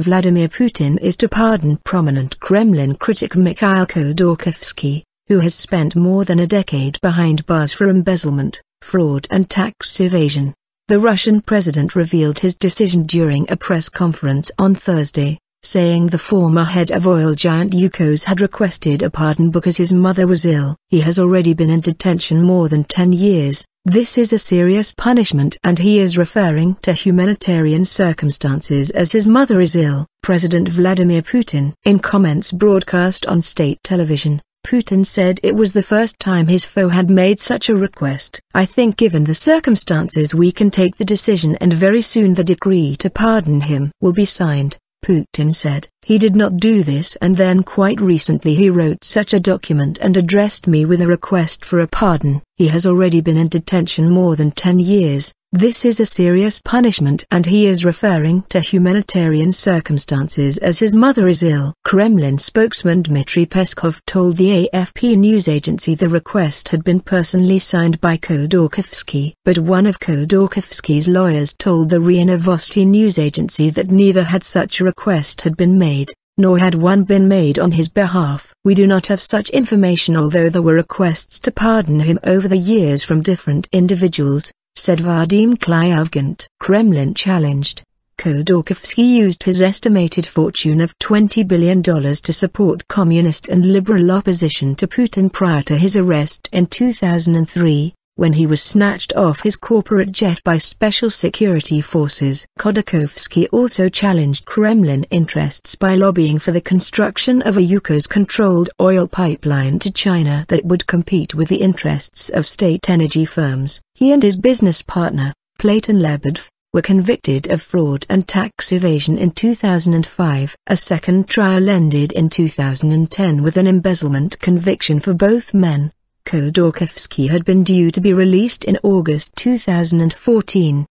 Vladimir Putin is to pardon prominent Kremlin critic Mikhail Khodorkovsky, who has spent more than a decade behind bars for embezzlement, fraud and tax evasion. The Russian president revealed his decision during a press conference on Thursday, saying the former head of oil giant Yukos had requested a pardon because his mother was ill. He has already been in detention more than 10 years. This is a serious punishment and he is referring to humanitarian circumstances as his mother is ill. President Vladimir Putin. In comments broadcast on state television, Putin said it was the first time his foe had made such a request. I think given the circumstances we can take the decision and very soon the decree to pardon him will be signed. Putin said. He did not do this and then quite recently he wrote such a document and addressed me with a request for a pardon. He has already been in detention more than 10 years, this is a serious punishment and he is referring to humanitarian circumstances as his mother is ill. Kremlin spokesman Dmitry Peskov told the AFP news agency the request had been personally signed by Khodorkovsky. But one of Khodorkovsky's lawyers told the RIA Novosti news agency that neither had such a request had been made nor had one been made on his behalf. We do not have such information although there were requests to pardon him over the years from different individuals, said Vadim Klyuvgant. Kremlin challenged. Khodorkovsky used his estimated fortune of $20 billion to support communist and liberal opposition to Putin prior to his arrest in 2003, when he was snatched off his corporate jet by special security forces. Khodorkovsky also challenged Kremlin interests by lobbying for the construction of a Yukos-controlled oil pipeline to China that would compete with the interests of state energy firms. He and his business partner, Platon Lebedev, were convicted of fraud and tax evasion in 2005. A second trial ended in 2010 with an embezzlement conviction for both men. Khodorkovsky had been due to be released in August 2014.